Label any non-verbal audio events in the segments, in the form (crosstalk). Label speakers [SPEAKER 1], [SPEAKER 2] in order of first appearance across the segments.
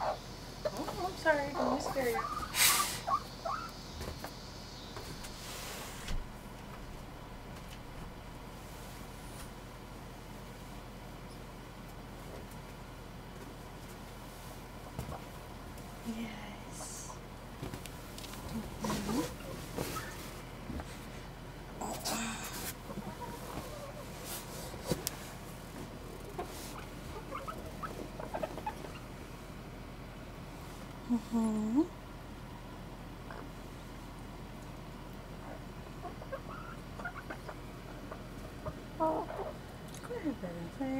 [SPEAKER 1] Oh, I'm sorry. Don't be There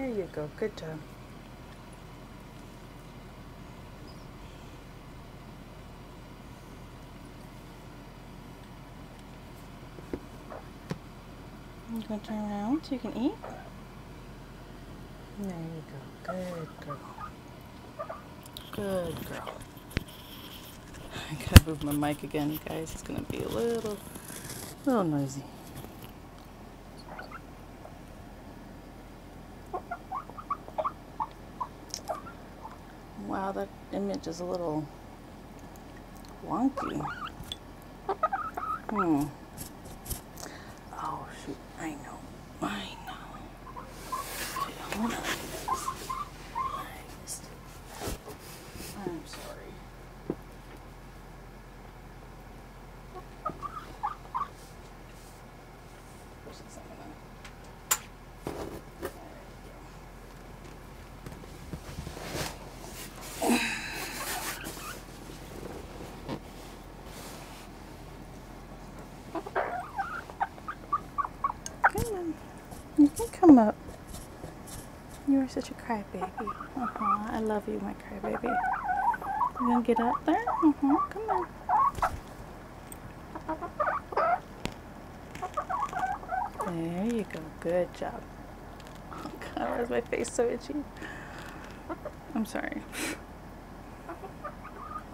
[SPEAKER 1] you go. Good job. You gonna turn around so you can eat? There you go. Good girl. Good girl. Move my mic again, guys. It's gonna be a little, little noisy. Wow, that image is a little wonky. Hmm. Oh shoot, I know. I know. Okay, hold on. I missed it. I'm sorry. Where's the second one? There we go. Come on. You can come up. You are such a crybaby. Uh huh. I love you, my crybaby. You gonna get up there? Uh huh. Come on. There you go. Good job. Oh God, why is my face so itchy? I'm sorry.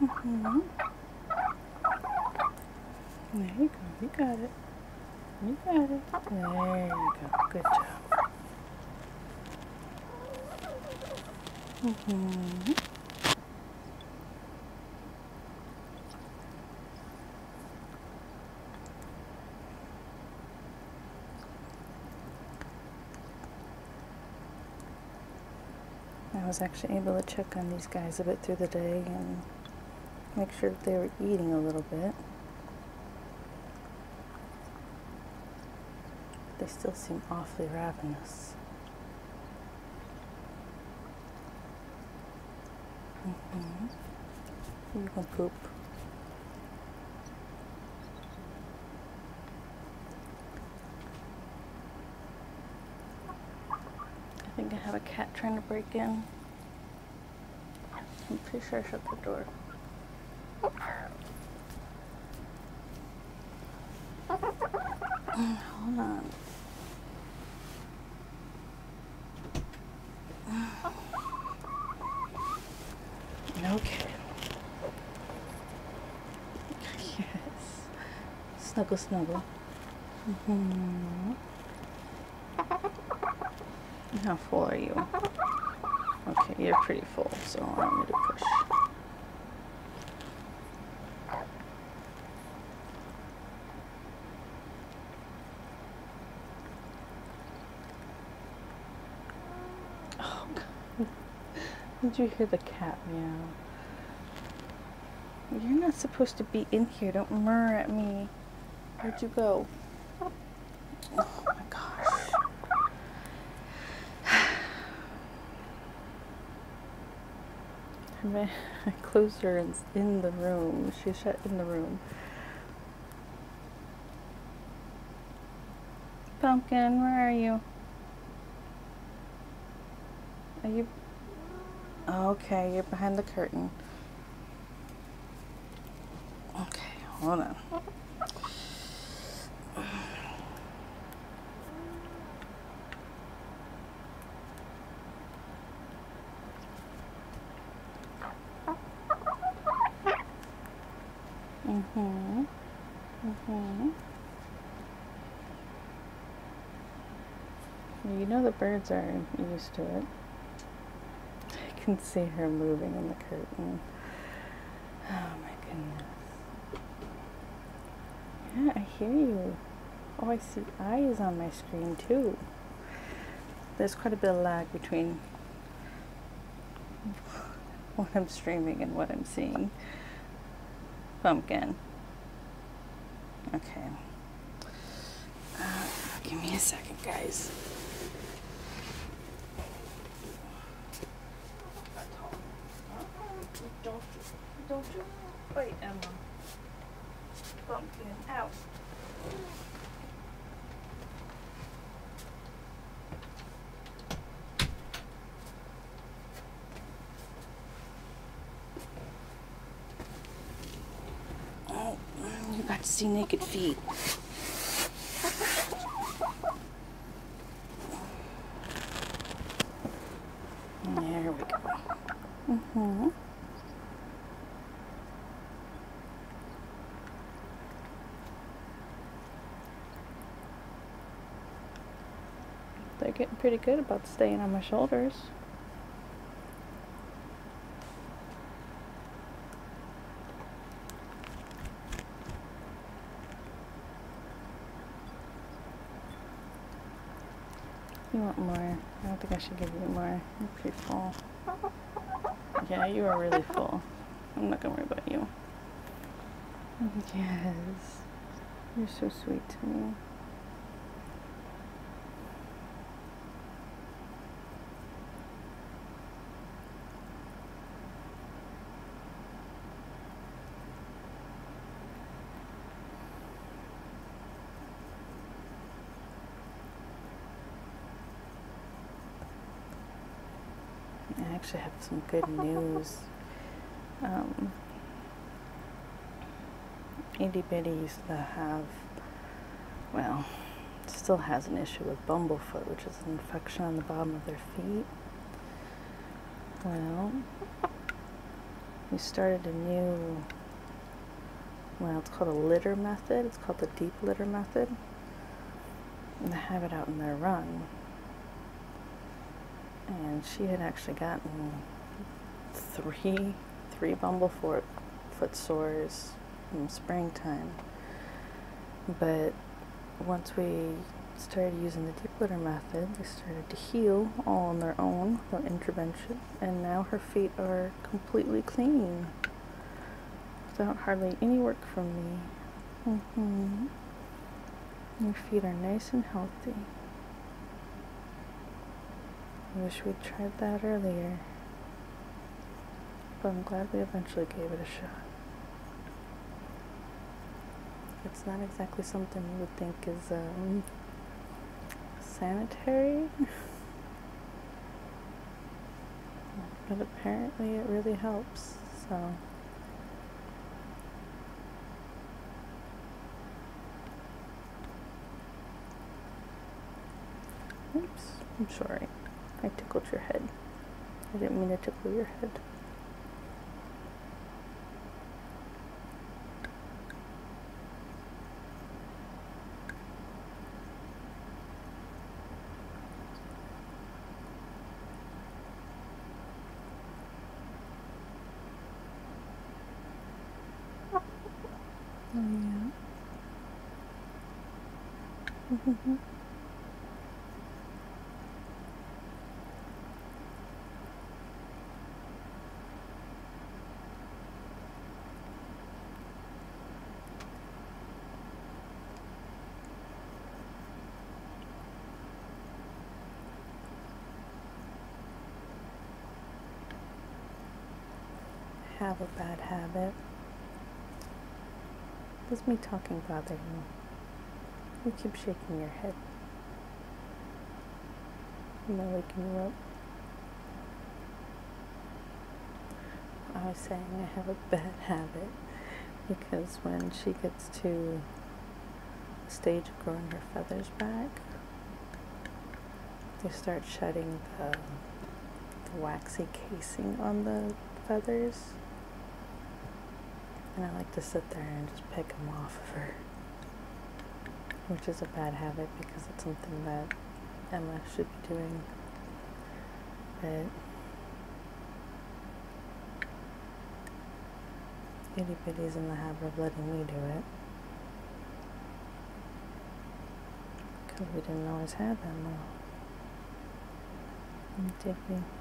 [SPEAKER 1] Mhm. There you go. You got it. You got it. There you go. Good job. hmm I was actually able to check on these guys a bit through the day and make sure that they were eating a little bit. Still seem awfully ravenous. hmm You can poop. I think I have a cat trying to break in. I'm pretty sure I shut the door. Hold on. Okay. Yes. Snuggle, snuggle. hmm How full are you? Okay, you're pretty full, so allow me to push. Oh, God. Did you hear the cat meow? You're not supposed to be in here. Don't murr at me. Where'd you go? Oh my gosh. (sighs) I closed her in, in the room. She's shut in the room. Pumpkin, where are you? Are you? Okay, you're behind the curtain. Okay, hold on. Mm-hmm. Mm-hmm. You know the birds are used to it. I can see her moving in the curtain. Oh my goodness. Yeah, I hear you. Oh, I see eyes on my screen too. There's quite a bit of lag between (laughs) what I'm streaming and what I'm seeing. Pumpkin. Okay. Uh, give me a second, guys. Don't, don't you wait, Emma. Pumpkin, out. Oh, you got to see naked feet. There we go. Mm-hmm. They're getting pretty good about staying on my shoulders. You want more? I don't think I should give you more. You're pretty full. Yeah, you are really full. I'm not gonna worry about you. Yes. You're so sweet to me. I actually have some good news. Um, Itty Bitty used to have, well, still has an issue with bumblefoot, which is an infection on the bottom of their feet. Well, we started a new, well, it's called a litter method. It's called the deep litter method. And they have it out in their run and she had actually gotten three three bumblefoot foot sores in springtime. But once we started using the deep litter method, they started to heal all on their own without intervention, and now her feet are completely clean without hardly any work from me. Mm-hmm. Your feet are nice and healthy. I wish we'd tried that earlier. But I'm glad we eventually gave it a shot. It's not exactly something you would think is um, sanitary. (laughs) but apparently it really helps, so. Oops, I'm sorry. Tickled your head. I didn't mean it to tickle your head. Oh yeah. Mm-hmm. Have a bad habit. Does me talking bother you? You keep shaking your head. Am I waking you up? I was saying I have a bad (laughs) habit because when she gets to the stage of growing her feathers back, they start shedding the, the waxy casing on the feathers and I like to sit there and just pick them off of her. Which is a bad habit because it's something that Emma should be doing. But itty bitty's in the habit of letting me do it. Because we didn't always have Emma. Did we?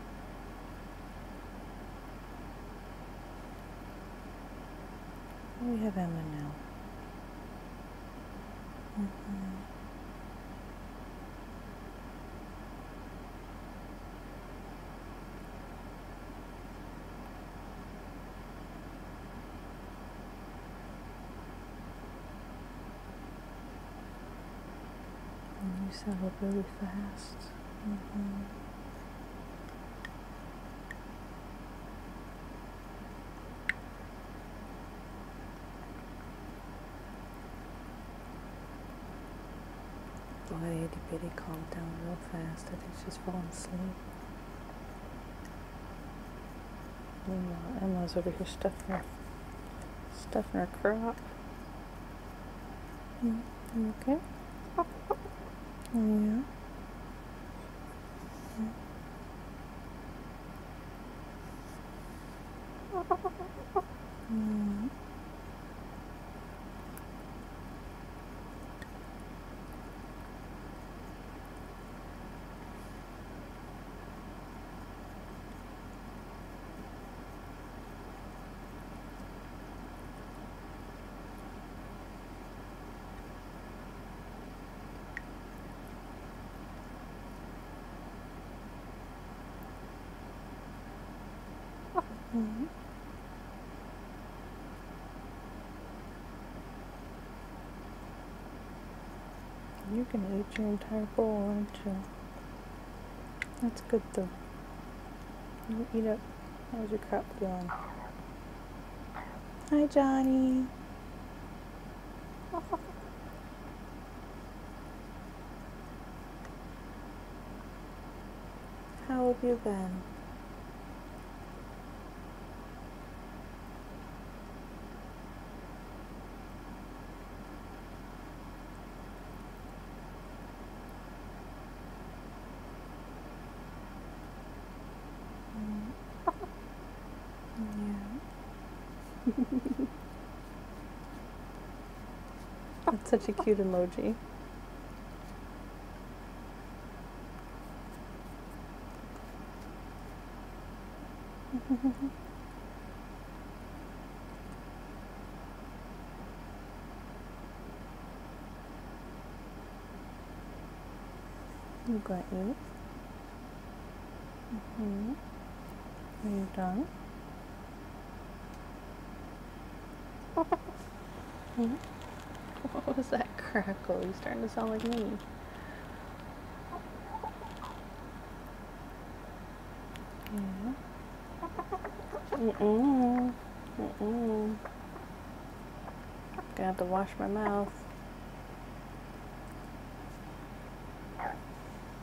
[SPEAKER 1] We have Emma now. Mm -hmm. you settle really fast. Mm -hmm. Itty bitty calmed down real fast. I think she's falling asleep. Meanwhile, Emma's over here stuffing her, stuffing her crop. Mm, okay. Yeah. Mm-hmm. You're gonna eat your entire bowl, aren't you? That's good though. You eat up. How's your crop feeling? Hi, Johnny. (laughs) How have you been? That's such a cute emoji. you got you. Mm -hmm. Are you done? Hmm? What was that crackle? You're starting to sound like me. Yeah. Mm-mm. Mm-mm. Gonna have to wash my mouth.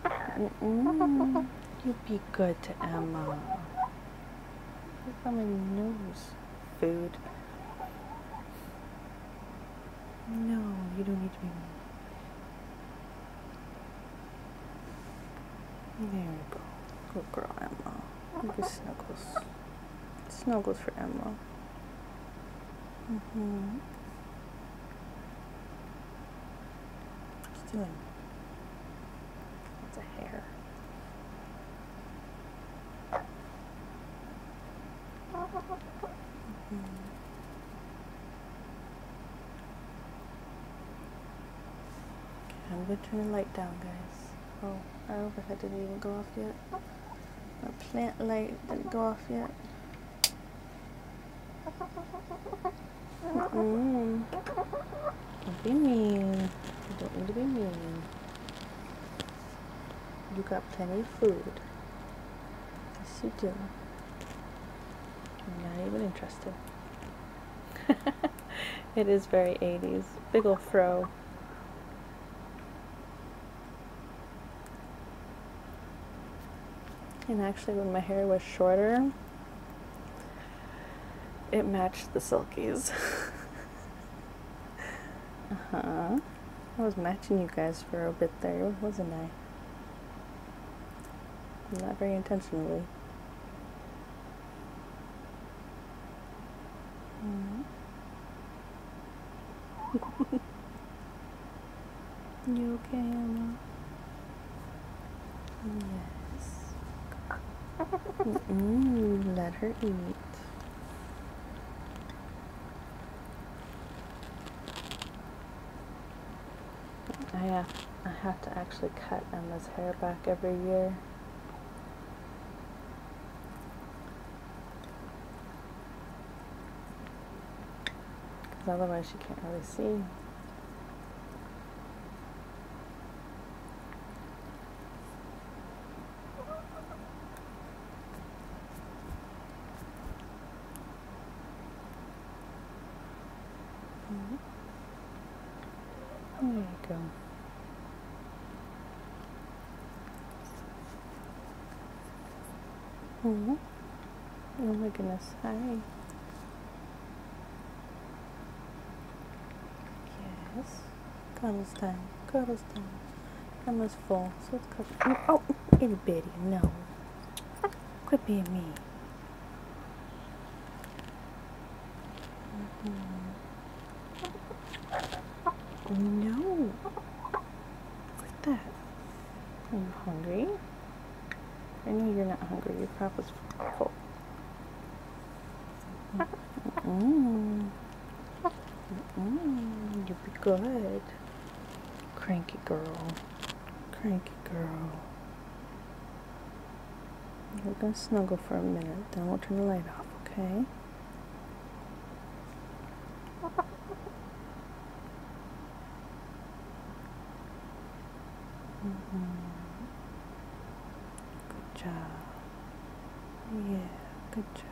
[SPEAKER 1] Mm-mm. You be good to Emma. Look how many nose food. No, you don't need to be mean. There we go. Good girl, Emma. Look at Snuggles. Snuggles for Emma. Mm-hmm. What's doing? It's a hair. Mm-hmm. I'm going to turn the light down, guys. Oh, our overhead didn't even go off yet. My plant light didn't go off yet. Mm. Don't be mean. You don't need to be mean. You got plenty of food. Yes, you do. I'm not even interested. (laughs) it is very 80s. Big ol' fro. And actually, when my hair was shorter, it matched the silkies. (laughs) uh huh. I was matching you guys for a bit there, wasn't I? Not very intentionally. Mm -hmm. (laughs) you okay, Emma? Yes. Mm, let her eat. I have, I have to actually cut Emma's hair back every year. Because otherwise she can't really see. There you go. Oh, oh my goodness. Hi. Yes. Cuddles time. Cuddles time. Emma's full, so it's cuddle. Oh, itty bitty. No. Quit being me. Mm-hmm. No. What's that? Are you hungry? I know you're not hungry. Your papa's full. Mm. Mm. You'll be good. Cranky girl. Cranky girl. We're gonna snuggle for a minute, then we'll turn the light off, okay? Good job. Yeah, good job.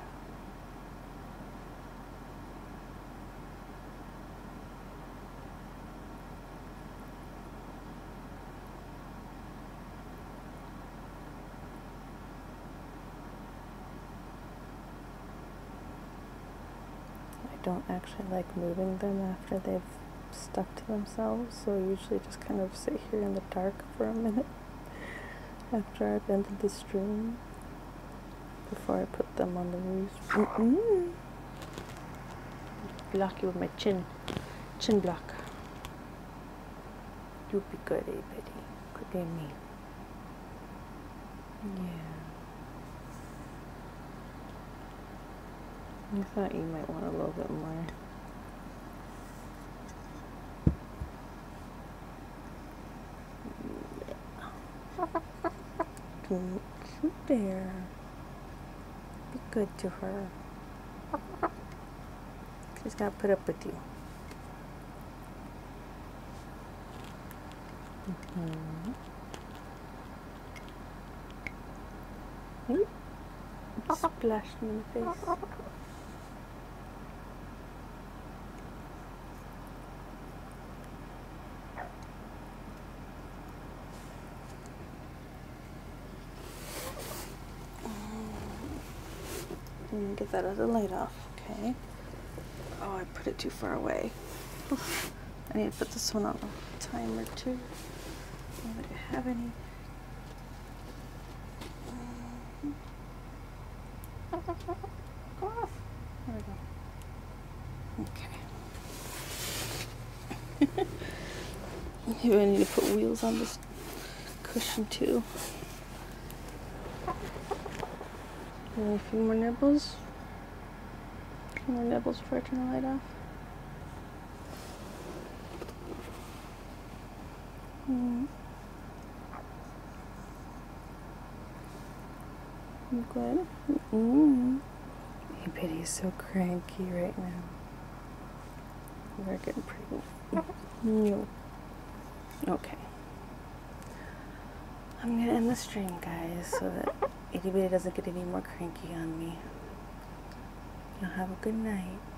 [SPEAKER 1] I don't actually like moving them after they've stuck to themselves, so I usually just kind of sit here in the dark for a minute (laughs) after I've ended the stream before I put them on the roof. Mm-mm. Block you with my chin, chin block. You'll be good, eh, Betty? Could be me. Yeah. I thought you might want a little bit more. (laughs) Cute there. Be good to her. She's got to put up with you. Mm-hmm. Splashed me in the face. Get that other light off, okay? Oh, I put it too far away. (laughs) I need to put this one on a timer too. I don't have any. (laughs) Off. There we go. Okay. (laughs) Maybe I need to put wheels on this cushion too. And a few more nibbles. A few more nibbles before I turn the light off. Mm. Good? Mm. Hey, Bitty is so cranky right now. We're getting pretty. No. Okay. I'm gonna end the stream, guys, so that Bitty doesn't get any more cranky on me. Y'all have a good night.